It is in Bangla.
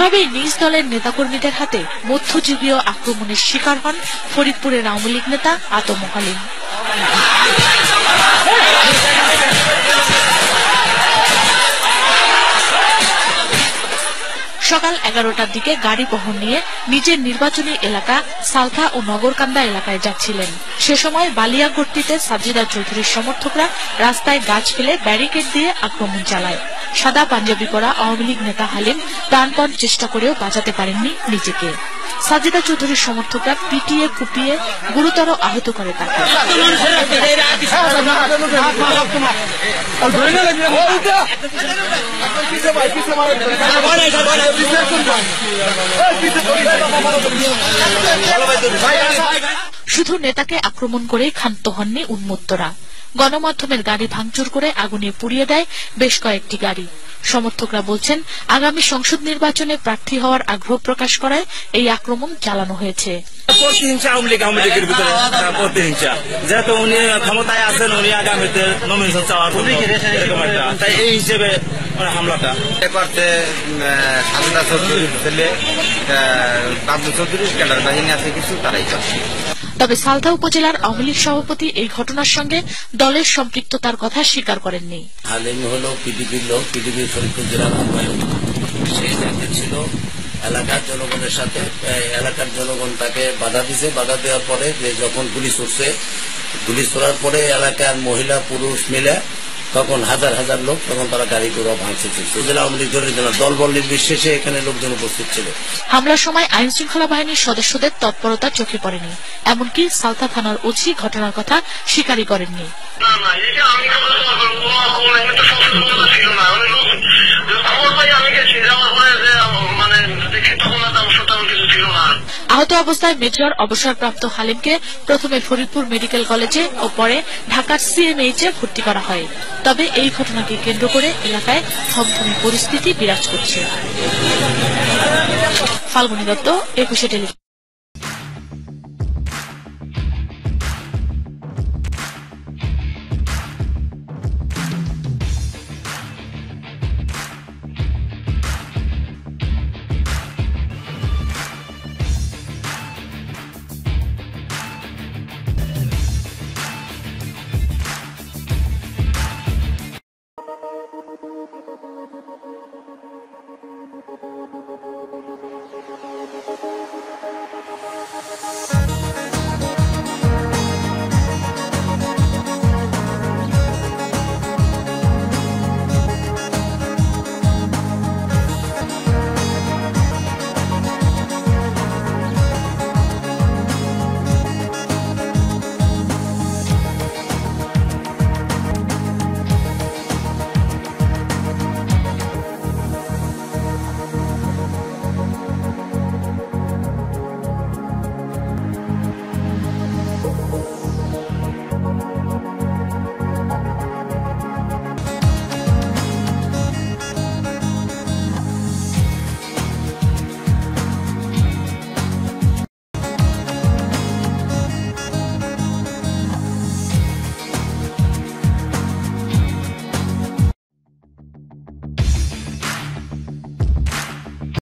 এভাবেই নিজ দলের নেতাকর্মীদের হাতে মধ্যযুগীয় আক্রমণের শিকার হন ফরিদপুরের আওয়ামী লীগ নেতা আতম হালিম সকাল এগারোটার দিকে গাড়ি বহন নিয়ে নিজের নির্বাচনী এলাকা সালথা ও নগরকান্দা এলাকায় যাচ্ছিলেন। সে সময় বালিয়াগড়টিতে সাজিদা চৌধুরীর সমর্থকরা রাস্তায় গাছ ফেলে ব্যারিকেড দিয়ে আক্রমণ চালায়। সাদা পাঞ্জাবি পরা আওয়ামী লীগ নেতা হালিম প্রাণপণ চেষ্টা করেও বাঁচাতে পারেননি নিজেকে। সাজিদা চৌধুরীর সমর্থকরা পিটিয়ে কুপিয়ে গুরুতর আহত করে তাকে। শুধু নেতাকে আক্রমণ করে ক্ষান্ত হননি উন্মত্তরা। গণমাধ্যমের গাড়ি ভাঙচুর করে আগুনে পুড়িয়ে দেয় বেশ কয়েকটি গাড়ি। সমর্থকরা বলছেন আগামী সংসদ নির্বাচনে প্রার্থী হওয়ার আগ্রহ প্রকাশ করায় এই আক্রমণ চালানো হয়েছে। প্রতিহিংসা আওয়ামী লীগ আওয়ামী লীগের ভিতরে প্রতিহিংসা যেহেতু উনি ক্ষমতায় আছেন উনি আগামীতে নমিনেশন চাওয়ার। তাই এই হিসেবে মানে হামলাটা। চৌধুরীর ছেলে চৌধুরীর ক্যাডার বাহিনী আছে কিছু তারাই করছে। তবে সালথা উপজেলার আওয়ামী লীগ সভাপতি এই ঘটনার সঙ্গে দলের সম্পৃক্ততার কথা স্বীকার করেননি। হালিম হল পিডিপির লোক পিডিপির ফরিদপুর জেলার আহ্বায়ক। ছিল এলাকার জনগণের সাথে এলাকার জনগণ তাকে বাধা দিছে। বাধা দেওয়ার পরে যে যখন গুলি ছুটছে গুলি ছোড়ার পরে এলাকার মহিলা পুরুষ মিলে তখন হাজার হাজার লোক তখন তারা গাড়ি করে ভাঙছে উপজেলা আওয়ামী লীগ জড়িত না দল নির্বিশেষে এখানে লোকজন উপস্থিত ছিল। হামলার সময় আইন শৃঙ্খলা বাহিনীর সদস্যদের তৎপরতা চোখে পড়েনি। এমনকি সালথা থানার ওসি ঘটনার কথা স্বীকারই করেননি। মানে আহত অবস্থায় মেজর অবসরপ্রাপ্ত হালিমকে প্রথমে ফরিদপুর মেডিকেল কলেজে ও পরে ঢাকার সিএমএইচে ভর্তি করা হয়। তবে এই ঘটনাকে কেন্দ্র করে এলাকায় থমথমে পরিস্থিতি বিরাজ করছে। ফাল্গুনী দত্ত একুশে টেলিভিশন।